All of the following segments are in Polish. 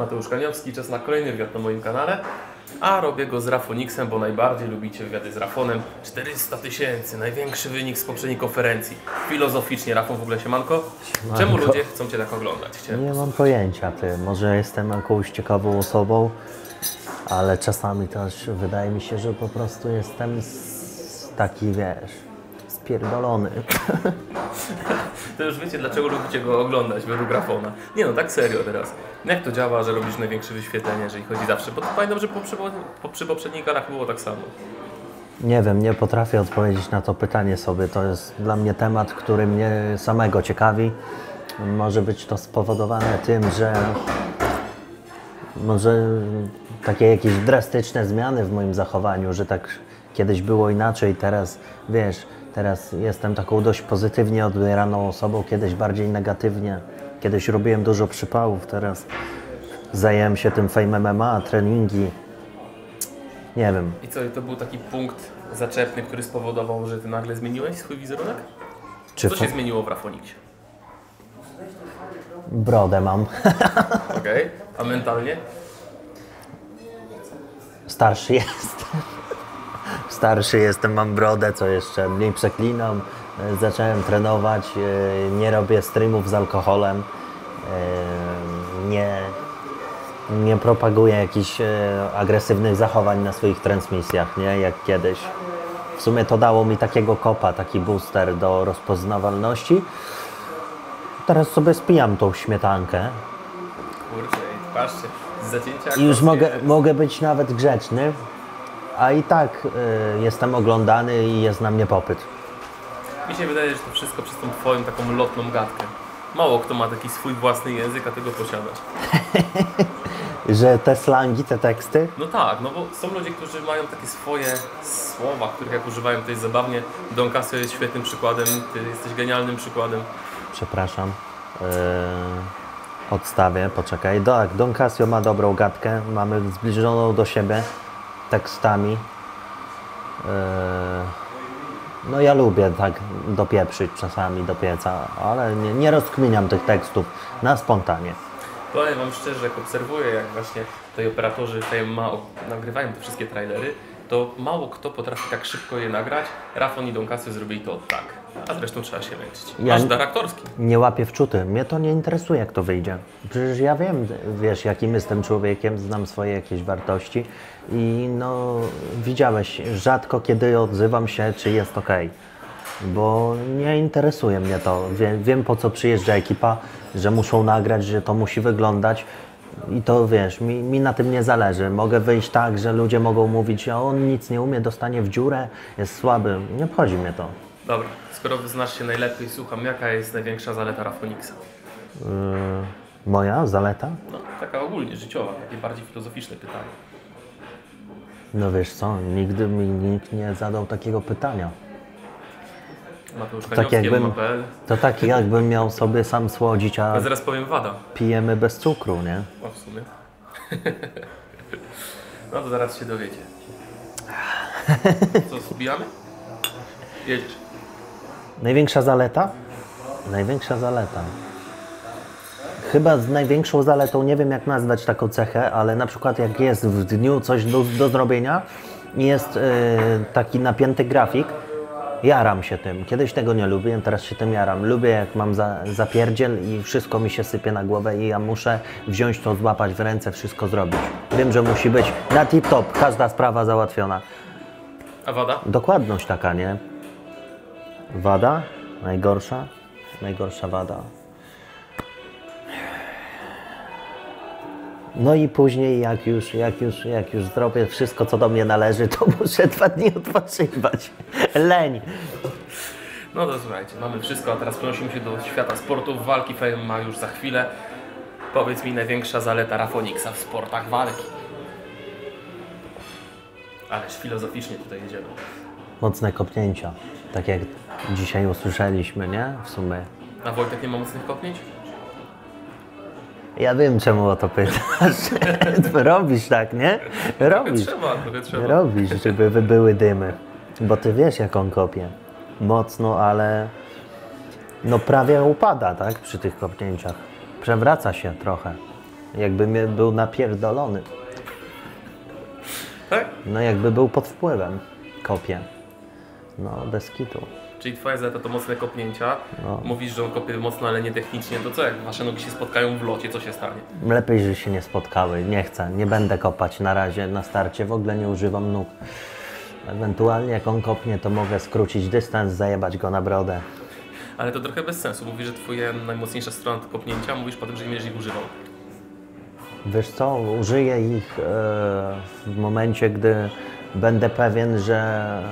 Mateusz Kaniowski, czas na kolejny wywiad na moim kanale. A robię go z Rafoniksem, bo najbardziej lubicie wywiady z Rafonem. 400 tysięcy, największy wynik z poprzedniej konferencji. Filozoficznie, Rafon w ogóle siemanko. Czemu Siemanko. ludzie chcą Cię tak oglądać? Nie mam pojęcia, ty. Może jestem jakąś ciekawą osobą, ale czasami też wydaje mi się, że po prostu jestem taki, wiesz, spierdolony. To już wiecie, dlaczego lubicie go oglądać według Rafona. Nie no, tak serio teraz. Jak to działa, że robisz największe wyświetlenie, jeżeli chodzi zawsze? Bo to pamiętam, że po, po, przy poprzednich galach było tak samo. Nie wiem, nie potrafię odpowiedzieć na to pytanie sobie. To jest dla mnie temat, który mnie samego ciekawi. Może być to spowodowane tym, że może takie jakieś drastyczne zmiany w moim zachowaniu, że tak kiedyś było inaczej, teraz wiesz, teraz jestem taką dość pozytywnie odbieraną osobą, kiedyś bardziej negatywnie. Kiedyś robiłem dużo przypałów, teraz zajęłem się tym fame MMA, treningi. Nie wiem, I co, to był taki punkt zaczepny, który spowodował, że Ty nagle zmieniłeś swój wizerunek? czy Co się zmieniło w Rafoniksie? brodę mam. Okej, a mentalnie? Starszy jestem. Starszy jestem, mam brodę, co jeszcze mniej przeklinam. E, Zacząłem trenować, e, nie robię streamów z alkoholem. e, Nie, nie propaguję jakichś agresywnych zachowań na swoich transmisjach, nie? Jak kiedyś. W sumie to dało mi takiego kopa, taki booster do rozpoznawalności. Teraz sobie spijam tą śmietankę Kurczę, patrzcie, z zacięcia... i już mogę, mogę być nawet grzeczny, a i tak y, jestem oglądany i jest na mnie popyt. Mi się wydaje, że to wszystko przez tą Twoją taką lotną gadkę. Mało kto ma taki swój własny język, a Ty go posiadasz. Że te slangi, te teksty, No tak, no bo są ludzie, którzy mają takie swoje słowa, których jak używają, to jest zabawnie. Don Casio jest świetnym przykładem, Ty jesteś genialnym przykładem. przepraszam, y, odstawię, poczekaj. Tak, Don Casio ma dobrą gadkę, mamy zbliżoną do siebie tekstami. Y, no ja lubię tak dopieprzyć czasami do pieca, ale nie, nie rozkminiam tych tekstów na spontanie. Powiem Wam szczerze, jak obserwuję, jak właśnie tutaj operatorzy FMA nagrywają te wszystkie trailery, to mało kto potrafi tak szybko je nagrać. Rafon i Don zrobili to tak. A zresztą trzeba się męczyć. Ja- Masz dar aktorski. nie łapię wczuty. Mnie to nie interesuje, jak to wyjdzie. Przecież ja wiem, wiesz, jakim jestem człowiekiem, znam swoje jakieś wartości i no, widziałeś, rzadko kiedy odzywam się, czy jest ok. Bo nie interesuje mnie to. Wiem, wiem po co przyjeżdża ekipa, że muszą nagrać, że to musi wyglądać. I to wiesz, mi, mi na tym nie zależy. Mogę wyjść tak, że ludzie mogą mówić, a on nic nie umie, dostanie w dziurę, jest słaby. Nie obchodzi mnie to. Dobra, skoro Wy znasz się najlepiej, słucham, jaka jest największa zaleta Rafoniksa? Yy, moja zaleta? No, taka ogólnie życiowa, takie bardziej filozoficzne pytanie. No wiesz co, nigdy mi nikt nie zadał takiego pytania. Mateusz Tak jakbym, to tak jakbym miał sobie sam słodzić, a Ja zaraz powiem wada. pijemy bez cukru, nie? No w sumie. no to zaraz się dowiecie. Co, zbijamy? Jedziesz. Największa zaleta? Największa zaleta. Chyba z największą zaletą, nie wiem jak nazwać taką cechę, ale na przykład jak jest w dniu coś do, do zrobienia i jest e, taki napięty grafik, jaram się tym. Kiedyś tego nie lubiłem, teraz się tym jaram. Lubię jak mam za, zapierdziel i wszystko mi się sypie na głowę i ja muszę wziąć to, złapać w ręce, wszystko zrobić. Wiem, że musi być na tip-top, każda sprawa załatwiona. A wada? Dokładność taka, nie? Wada? Najgorsza? Najgorsza wada. No i później, jak już, jak, już, jak już zrobię wszystko, co do mnie należy, to muszę dwa dni odpoczywać. Leń. No to słuchajcie, mamy wszystko, a teraz przenosimy się do świata sportów. Walki Fame ma już za chwilę. Powiedz mi największa zaleta Rafoniksa w sportach walki. Ależ filozoficznie tutaj jedziemy. Mocne kopnięcia. Tak jak dzisiaj usłyszeliśmy, nie? W sumie. A Wojtek nie ma mocnych kopnięć? Ja wiem, czemu o to pytasz. Robisz tak, nie? Trochę Robisz. trzeba, trochę trzeba. Robisz, żeby były dymy. Bo ty wiesz, jak on kopie. Mocno, ale no prawie upada, tak? Przy tych kopnięciach. Przewraca się trochę. Jakby był napierdolony. Tak? No jakby był pod wpływem. Kopie. No, bez kitu. Czyli twoja zaleta to mocne kopnięcia. No. Mówisz, że on kopie mocno, ale nie technicznie. To co, jak wasze nogi się spotkają w locie, co się stanie? Lepiej, że się nie spotkały. Nie chcę, nie będę kopać na razie na starcie. W ogóle nie używam nóg. Ewentualnie jak on kopnie, to mogę skrócić dystans, zajebać go na brodę. Ale to trochę bez sensu. Mówisz, że twoja najmocniejsza strona to kopnięcia, mówisz potem, że nie będziesz ich używał. Wiesz co, użyję ich e, w momencie, gdy będę pewien, że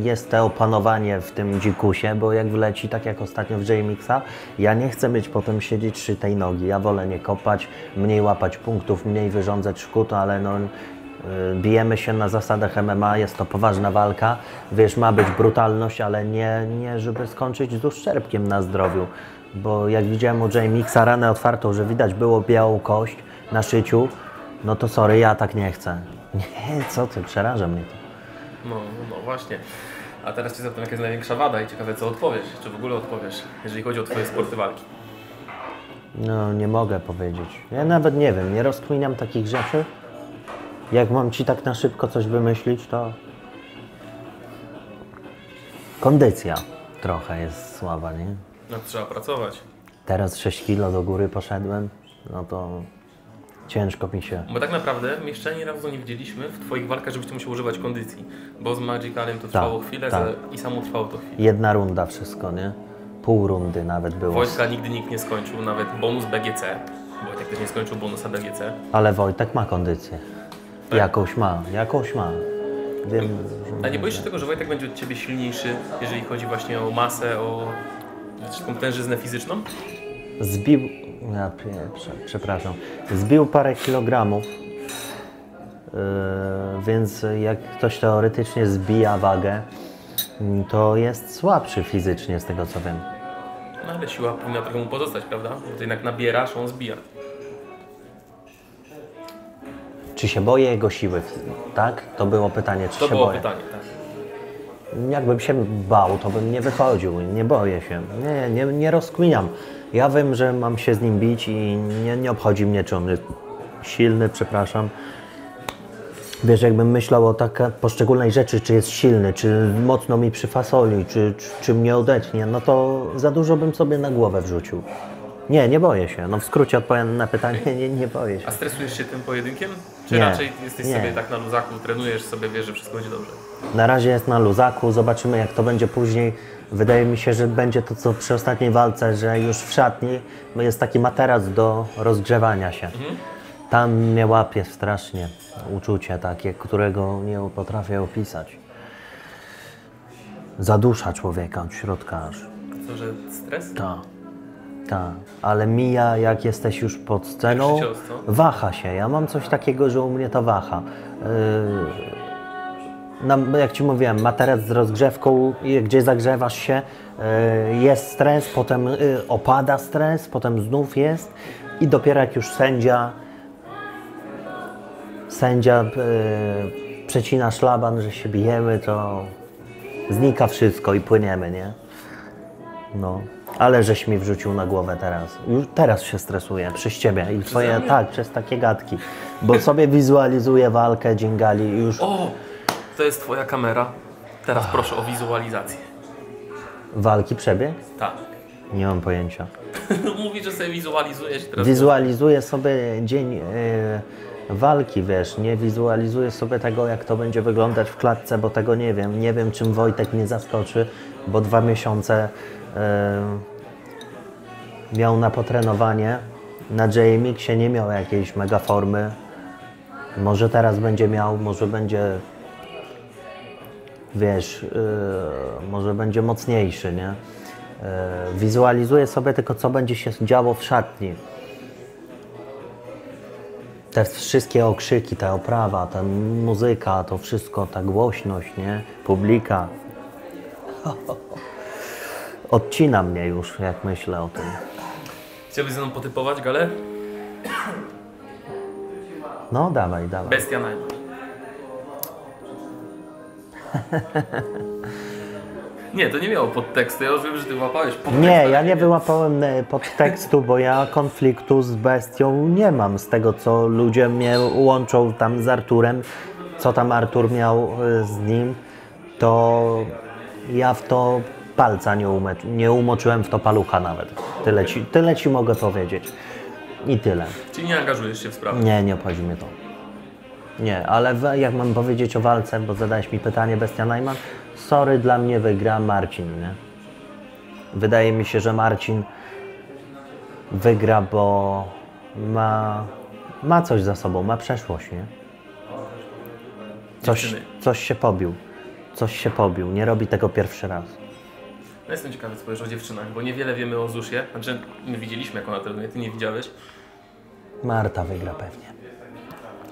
jest to opanowanie w tym dzikusie, bo jak wleci, tak jak ostatnio w J-Mixa, ja nie chcę mieć potem siedzieć przy tej nogi. Ja wolę nie kopać, mniej łapać punktów, mniej wyrządzać szkód, ale no, y, bijemy się na zasadach MMA, jest to poważna walka. Wiesz, ma być brutalność, ale nie, nie żeby skończyć z uszczerbkiem na zdrowiu. Bo jak widziałem u J-Mixa ranę otwartą, że widać było białą kość na szyciu, no to sorry, ja tak nie chcę. Nie, co ty, przeraża mnie to. No, no właśnie. A teraz Cię zapytam, jaka jest największa wada i ciekawe, co odpowiesz, czy w ogóle odpowiesz, jeżeli chodzi o Twoje sporty walki. No, nie mogę powiedzieć. Ja nawet nie wiem, nie rozkminiam takich rzeczy. Jak mam ci tak na szybko coś wymyślić, to. Kondycja trochę jest słaba, nie? No, trzeba pracować. Teraz 6 kilo do góry poszedłem, no to ciężko mi się. Bo tak naprawdę my jeszcze ani razu nie widzieliśmy w Twoich walkach, żebyś musiał używać kondycji. Bo z Magicalem to trwało chwilę tak. i samo trwało to chwilę. Jedna runda wszystko, nie? Pół rundy nawet było. Wojtka nigdy nikt nie skończył, nawet bonus BGC. Wojtek też nie skończył bonusa BGC. Ale Wojtek ma kondycję. Tak. Jakąś ma, jakąś ma. Wiem. A nie boisz się tego, że Wojtek będzie od Ciebie silniejszy, jeżeli chodzi właśnie o masę, o tężyznę fizyczną? Zbił, przepraszam, zbił parę kilogramów, yy, więc jak ktoś teoretycznie zbija wagę, mm, to jest słabszy fizycznie z tego co wiem. No ale siła powinna trochę mu pozostać, prawda? Bo Ty jednak nabierasz, on zbija. Czy się boję jego siły, tak? To było pytanie, czy To się było boję. pytanie, tak. Jakbym się bał, to bym nie wychodził, nie boję się, nie, nie, nie rozkminiam. Ja wiem, że mam się z nim bić i nie, nie obchodzi mnie, czy on jest silny, przepraszam. Wiesz, jakbym myślał o tak poszczególnej rzeczy, czy jest silny, czy mocno mi przyfasoli, czy, czy, czy mnie odetnie, no to za dużo bym sobie na głowę wrzucił. Nie, nie boję się. No w skrócie odpowiem na pytanie, nie, nie boję się. A stresujesz się tym pojedynkiem? Czy Nie, raczej jesteś nie. sobie tak na luzaku, trenujesz sobie, wiesz, że wszystko będzie dobrze? Na razie jest na luzaku, zobaczymy jak to będzie później. Wydaje mi się, że będzie to co przy ostatniej walce, że już w szatni jest taki materac do rozgrzewania się. Tam mnie łapie strasznie uczucie takie, którego nie potrafię opisać. Zadusza człowieka od środka aż. Co, że stres? Tak. Tak, ale mija jak jesteś już pod sceną, waha się. Ja mam coś takiego, że u mnie to waha. Yy, jak Ci mówiłem, materac z rozgrzewką, gdzie zagrzewasz się, yy, jest stres, potem yy, opada stres, potem znów jest i dopiero jak już sędzia sędzia yy, przecina szlaban, że się bijemy, to znika wszystko i płyniemy, nie? No, ale żeś mi wrzucił na głowę teraz. Już teraz się stresuję przez ciebie i twoje, tak, przez takie gadki. Bo sobie wizualizuję walkę dżingali i już O! To jest Twoja kamera. Teraz proszę o wizualizację. walki przebieg? Tak. Nie mam pojęcia. Mówi, że sobie wizualizujesz teraz... Wizualizuję sobie dzień e, walki, wiesz, nie wizualizuję sobie tego, jak to będzie wyglądać w klatce, bo tego nie wiem. Nie wiem, czym Wojtek mnie zaskoczy, bo dwa miesiące e, miał na potrenowanie. Na JMX-ie nie miał jakiejś mega formy. Może teraz będzie miał, może będzie, wiesz, e, może będzie mocniejszy, nie? E, wizualizuję sobie tylko, co będzie się działo w szatni. Te wszystkie okrzyki, ta oprawa, ta muzyka, to wszystko, ta głośność, nie? Publika. Odcina mnie już, jak myślę o tym. Chciałbyś ze mną potypować galę? No, dawaj, dawaj. Bestia Najma. Nie, to nie miało podtekstu, ja już wiem, że ty łapałeś podtekst. Nie, ja nie wyłapałem e, podtekstu, bo ja konfliktu z bestią nie mam. Z tego, co ludzie mnie łączą tam z Arturem, co tam Artur miał e, z nim, to ja w to palca nie, ume, nie umoczyłem w to palucha nawet. Tyle ci, tyle ci mogę powiedzieć. I tyle. Czyli nie angażujesz się w sprawę. Nie, nie obchodzi mnie to. Nie, ale w- jak mam powiedzieć o walce, bo zadałeś mi pytanie, Bestia Najman, sorry, dla mnie wygra Marcin, nie? Wydaje mi się, że Marcin wygra, bo ma, ma coś za sobą, ma przeszłość, nie? Coś, coś się pobił, coś się pobił, nie robi tego pierwszy raz. No jestem ciekawy, co powiesz o dziewczynach, bo niewiele wiemy o Zusie. Znaczy, my widzieliśmy, jak ona trenuje, ty nie widziałeś. Marta wygra pewnie.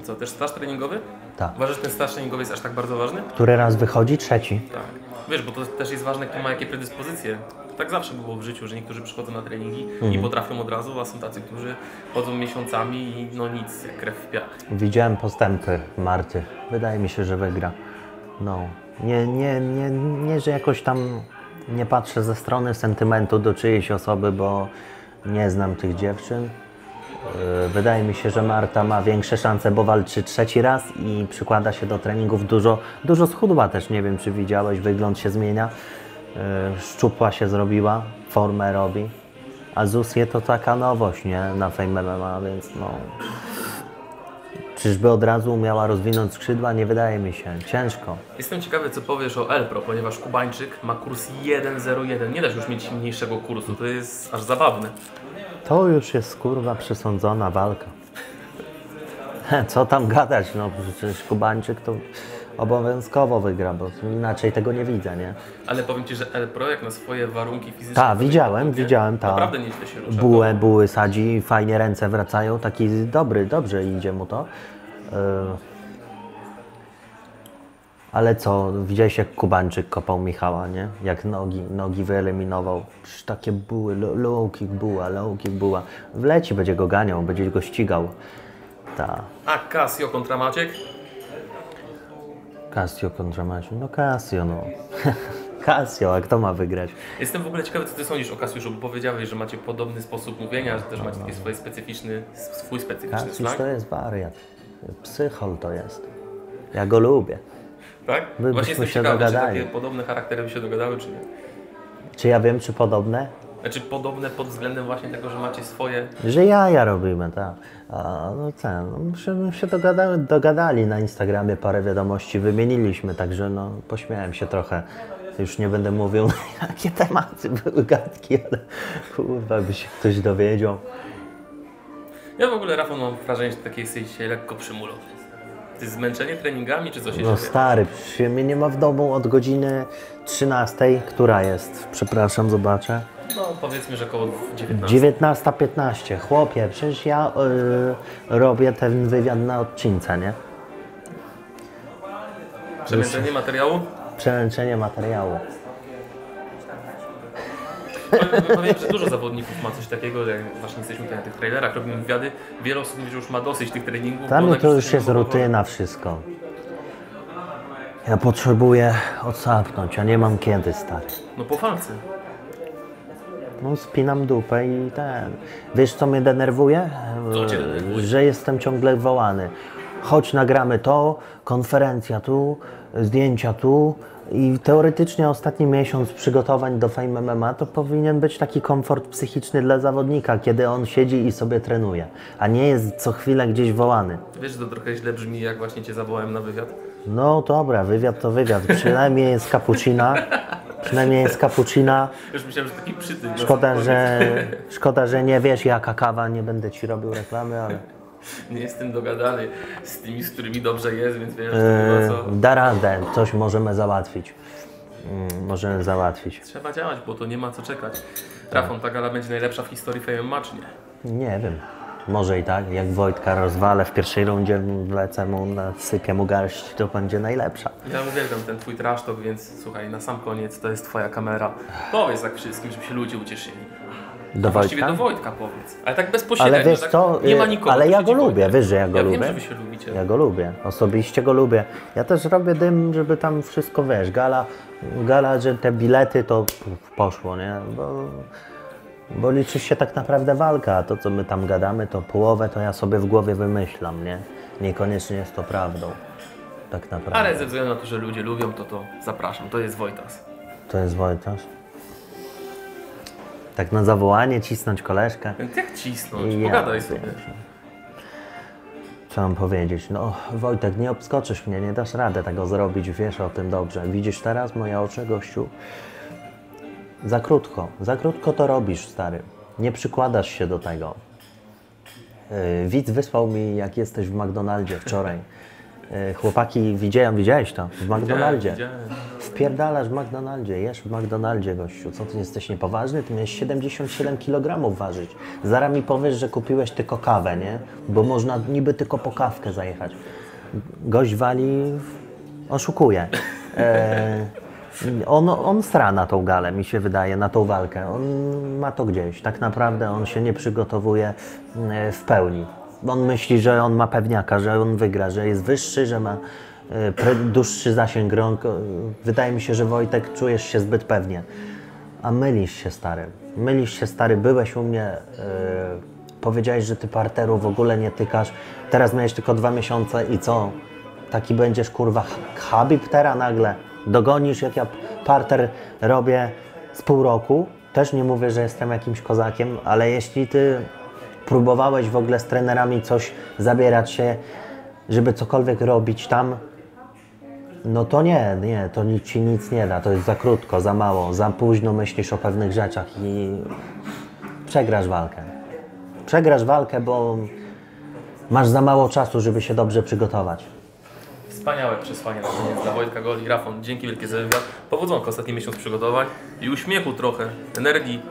Co, też staż treningowy? Tak. Uważasz, że ten staż treningowy jest aż tak bardzo ważny? Który raz wychodzi? Trzeci. Tak. Wiesz, bo to też jest ważne, kto ma jakie predyspozycje. Tak zawsze było w życiu, że niektórzy przychodzą na treningi i potrafią od razu, a są tacy, którzy chodzą miesiącami i no nic, jak krew w piach. Widziałem postępy Marty. Wydaje mi się, że wygra. No, nie, nie, nie, nie, że jakoś tam nie patrzę ze strony sentymentu do czyjejś osoby, bo nie znam tych dziewczyn. Yy, Wydaje mi się, że Marta ma większe szanse, bo walczy trzeci raz i przykłada się do treningów dużo. Dużo schudła też, nie wiem czy widziałeś, wygląd się zmienia. Yy, Szczupła się zrobiła, formę robi. A Zusje to taka nowość, nie? Na Fame MMA, więc no... Czyżby od razu umiała rozwinąć skrzydła? Nie wydaje mi się. Ciężko. Jestem ciekawy, co powiesz o Elpro, ponieważ Kubańczyk ma kurs 1.01. Nie dasz już mieć mniejszego kursu, to jest aż zabawne. To już jest kurwa przesądzona walka. Co tam gadać? No przecież Kubańczyk to obowiązkowo wygra, bo inaczej tego nie widzę, nie? Ale powiem Ci, że Elpro jak na swoje warunki fizyczne... Tak, widziałem, wygląda, widziałem, tak. Naprawdę nieźle się rusza. Bułę, buły sadzi, fajnie ręce wracają, taki dobry, dobrze idzie mu to. Yy. Ale co, widziałeś jak Kubańczyk kopał Michała, nie? Jak nogi, nogi wyeliminował. Przecież takie buły, lo- low kick buła, low kick buła. Wleci, będzie go ganiał, będzie go ścigał. Ta. A Casio kontra Maciek? Casio kontra Maciu. No Casio, no. Casio, a kto ma wygrać? Jestem w ogóle ciekawy, co Ty sądzisz o Kasiuszu, bo powiedziałeś, że macie podobny sposób mówienia, że też macie taki swój specyficzny, swój specyficzny slang. to jest wariat. Psychol to jest. Ja go lubię. Tak? My Właśnie jestem się ciekawy, dogadali. czy takie podobne charaktery by się dogadały, czy nie. Czy ja wiem, czy podobne? Znaczy podobne pod względem właśnie tego, że macie swoje... Że jaja robimy, tak. A, no ten, no, myśmy się dogadały, dogadali na Instagramie, parę wiadomości wymieniliśmy, także no, pośmiałem się trochę. Już nie będę mówił, jakie tematy były gadki, ale kurwa, by się ktoś dowiedział. Ja w ogóle, Rafał, mam wrażenie, że taki jesteś dzisiaj lekko przymulony. Ty zmęczenie treningami, czy co się No dzieje? stary, mnie nie ma w domu od godziny 13, która jest? Przepraszam, zobaczę. No powiedzmy, że około 19. 19.15. Chłopie, przecież ja y, robię ten wywiad na odcince, nie? Przemęczenie materiału? Przemęczenie materiału. Powiem, że dużo zawodników ma coś takiego, że jak właśnie jesteśmy tutaj na tych trailerach, robimy wywiady, wiele osób mówi, że już ma dosyć tych treningów. Dla mnie to już jest rutyna wszystko. Ja potrzebuję odsapnąć, a nie mam kiedy, stary. No po walce. No spinam dupę i ten. Wiesz co mnie denerwuje? Co cię denerwuje? Że jestem ciągle wołany. Chodź nagramy to, konferencja tu, zdjęcia tu. I teoretycznie ostatni miesiąc przygotowań do Fame MMA to powinien być taki komfort psychiczny dla zawodnika, kiedy on siedzi i sobie trenuje, a nie jest co chwilę gdzieś wołany. Wiesz, że to trochę źle brzmi, jak właśnie Cię zawołałem na wywiad. No dobra, wywiad to wywiad. Przynajmniej jest cappuccina. Przynajmniej jest cappuccina. Już myślałem, że taki przytyk. Szkoda, że, szkoda, że nie wiesz jaka kawa, nie będę ci robił reklamy, ale Nie jestem dogadany z tymi, z którymi dobrze jest, więc wiem, że to yy, co... da radę, coś możemy załatwić. Mm, możemy załatwić. Trzeba działać, bo to nie ma co czekać. Rafał, ta gala będzie najlepsza w historii Fame czy nie? Nie wiem. Może i tak, jak Wojtka rozwalę w pierwszej rundzie, wlecę mu, nasypię mu garść, to będzie najlepsza. Ja uwielbiam ten twój trash talk, więc słuchaj, na sam koniec to jest twoja kamera. Powiedz tak wszystkim, żeby się ludzie ucieszyli. Do A właściwie Wojtka? do Wojtka powiedz. Ale tak bezpośrednio. Ale wiesz tak co, nie ma y, nikogo. ale ja go lubię, Wojtek. wiesz, że ja go ja lubię. Wiem, że wy się lubicie. Ja go lubię, osobiście go lubię. Ja też robię dym, żeby tam wszystko, wiesz, gala, gala że te bilety to poszło, nie? Bo, bo liczy się tak naprawdę walka, a to co my tam gadamy, to połowę to ja sobie w głowie wymyślam, nie? Niekoniecznie jest to prawdą, tak naprawdę. Ale ze względu na to, że ludzie lubią, to to zapraszam. To jest Wojtas. To jest Wojtasz. Tak na zawołanie cisnąć koleżkę. Więc jak cisnąć? Ja Pogadaj sobie. Co mam powiedzieć? No, Wojtek, nie obskoczysz mnie, nie dasz rady tego zrobić, wiesz o tym dobrze. Widzisz teraz moje oczy, gościu? Za krótko, za krótko to robisz, stary. Nie przykładasz się do tego. Yy, widz wysłał mi, jak jesteś w McDonaldzie wczoraj. Yy, chłopaki, widziałem, widziałeś to? W McDonaldzie. Widziałem. Wpierdalasz w McDonaldzie, jesz w McDonaldzie, gościu. Co ty jesteś niepoważny? Ty miałeś 77 kg ważyć. Zaraz mi powiesz, że kupiłeś tylko kawę, nie? Bo można niby tylko po kawkę zajechać. Gość wali, oszukuje. E, on, on stra na tą galę, mi się wydaje, na tą walkę. On ma to gdzieś. Tak naprawdę on się nie przygotowuje e, w pełni. On myśli, że on ma pewniaka, że on wygra, że jest wyższy, że ma e, dłuższy zasięg rąk. Wydaje mi się, że Wojtek czujesz się zbyt pewnie. A mylisz się, stary. Mylisz się, stary. Byłeś u mnie, yy, powiedziałeś, że ty parteru w ogóle nie tykasz. Teraz miałeś tylko dwa miesiące i co? Taki będziesz, kurwa, Habib teraz nagle. Dogonisz, jak ja parter robię z pół roku. Też nie mówię, że jestem jakimś kozakiem, ale jeśli ty próbowałeś w ogóle z trenerami coś zabierać się, żeby cokolwiek robić tam, no to nie, nie, to nic ci nic nie da, to jest za krótko, za mało, za późno myślisz o pewnych rzeczach i przegrasz walkę. Przegrasz walkę, bo masz za mało czasu, żeby się dobrze przygotować. Wspaniałe przesłanie na koniec dla Wojtka Goli. Rafon, dzięki wielkie za wywiad. Powodzonka ostatni miesiąc przygotowań i uśmiechu trochę, energii.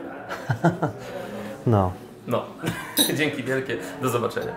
No. No, dzięki wielkie. Do zobaczenia.